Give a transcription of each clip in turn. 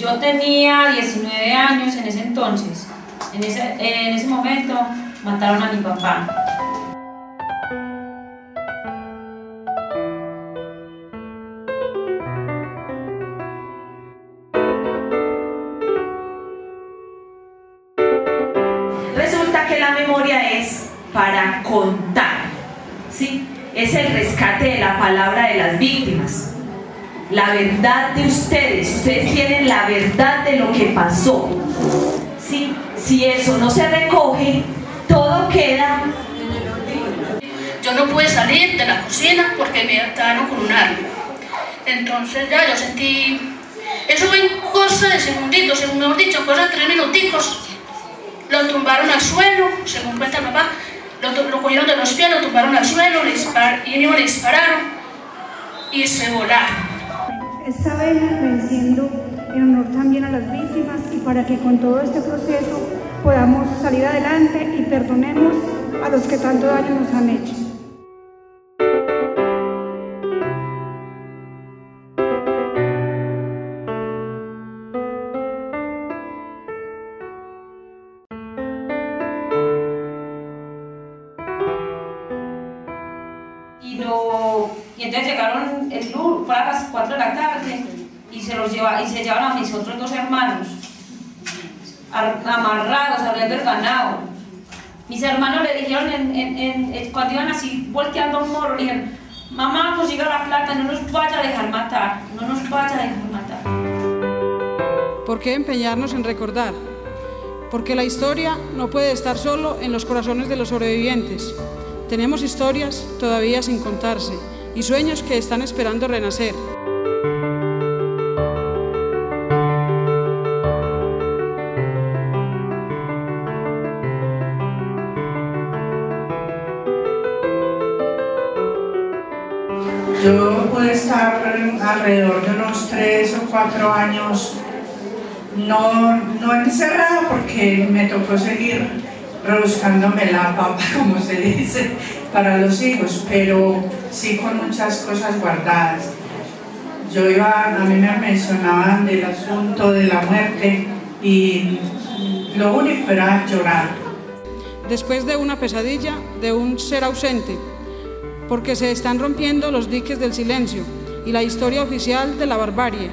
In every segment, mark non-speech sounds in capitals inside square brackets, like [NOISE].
Yo tenía 19 años en ese entonces. En ese, en ese momento mataron a mi papá. Resulta que la memoria es para contar, ¿sí? Es el rescate de la palabra de las víctimas, la verdad de ustedes, ustedes tienen la verdad de lo que pasó, ¿sí? Si eso no se recoge, todo queda yo no pude salir de la cocina porque me ataron con un arma. Entonces ya yo sentí... Eso fue en cosa de segunditos, según mejor dicho, cosa de tres minuticos. Lo tumbaron al suelo, según cuenta papá, lo, lo cogieron de los pies, lo tumbaron al suelo, y ellos le dispararon y se volaron. Esta vela venciendo en honor también a las víctimas y para que con todo este proceso podamos salir adelante y perdonemos a los que tanto daño nos han hecho. Y, lo, y entonces llegaron el fue a las 4 de la tarde y se los lleva, y se llevaron a mis otros dos hermanos ar- amarrados, abriendo el ganado. Mis hermanos le dijeron en, en- en- cuando iban así volteando a un morro, le dijeron, mamá consiga la plata, no nos vaya a dejar matar, no nos vaya a dejar matar. ¿Por qué empeñarnos en recordar? Porque la historia no puede estar solo en los corazones de los sobrevivientes. Tenemos historias todavía sin contarse y sueños que están esperando renacer. Yo pude estar alrededor de unos tres o cuatro años, no, no encerrada porque me tocó seguir rebuscándome la papa, [LAUGHS] como se dice, para los hijos, pero sí con muchas cosas guardadas. Yo iba, a mí me mencionaban del asunto de la muerte y lo único era llorar. Después de una pesadilla de un ser ausente, porque se están rompiendo los diques del silencio y la historia oficial de la barbarie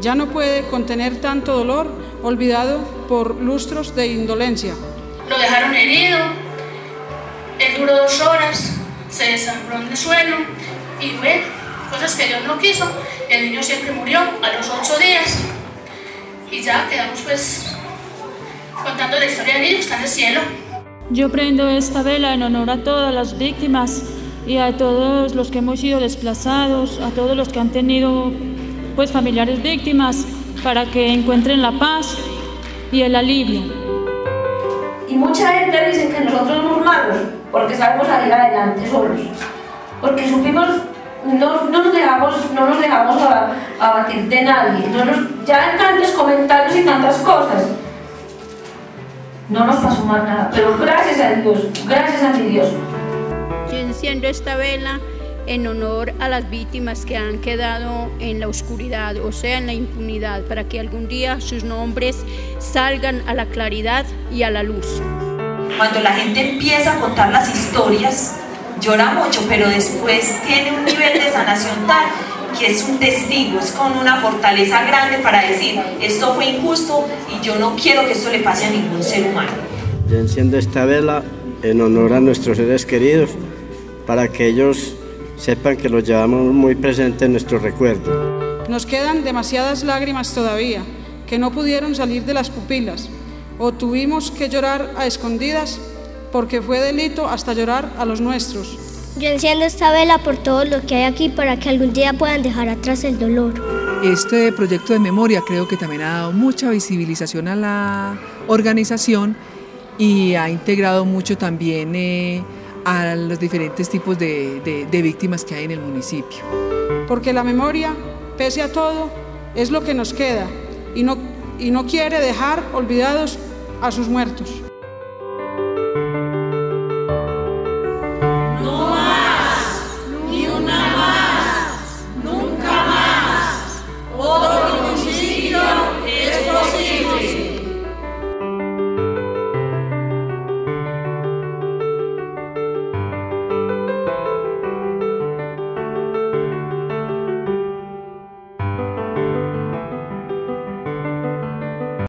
ya no puede contener tanto dolor olvidado por lustros de indolencia. Lo dejaron herido, él duró dos horas, se desangró en el suelo y bueno, cosas que Dios no quiso, el niño siempre murió a los ocho días y ya quedamos pues contando la historia del niño, está en el cielo. Yo prendo esta vela en honor a todas las víctimas y a todos los que hemos sido desplazados, a todos los que han tenido pues familiares víctimas, para que encuentren la paz y el alivio. Y mucha gente dice que nosotros somos magos porque sabemos salir adelante solos. Porque supimos, no, no nos dejamos, no nos dejamos abatir de nadie. No nos- ya en tantos comentarios y tantas cosas. No nos pasó más nada. Pero gracias a Dios, gracias a mi Dios. Yo enciendo esta vela en honor a las víctimas que han quedado en la oscuridad, o sea, en la impunidad, para que algún día sus nombres salgan a la claridad y a la luz. Cuando la gente empieza a contar las historias, llora mucho, pero después tiene un nivel de sanación tal que es un testigo, es con una fortaleza grande para decir, esto fue injusto y yo no quiero que esto le pase a ningún ser humano. Yo enciendo esta vela en honor a nuestros seres queridos para que ellos sepan que los llevamos muy presente en nuestro recuerdo. Nos quedan demasiadas lágrimas todavía que no pudieron salir de las pupilas o tuvimos que llorar a escondidas porque fue delito hasta llorar a los nuestros. Yo enciendo esta vela por todo lo que hay aquí para que algún día puedan dejar atrás el dolor. Este proyecto de memoria creo que también ha dado mucha visibilización a la organización y ha integrado mucho también eh, a los diferentes tipos de, de- víctimas que hay en el municipio. Porque la memoria, pese a todo, es lo que nos queda y no, y no quiere dejar olvidados a sus muertos.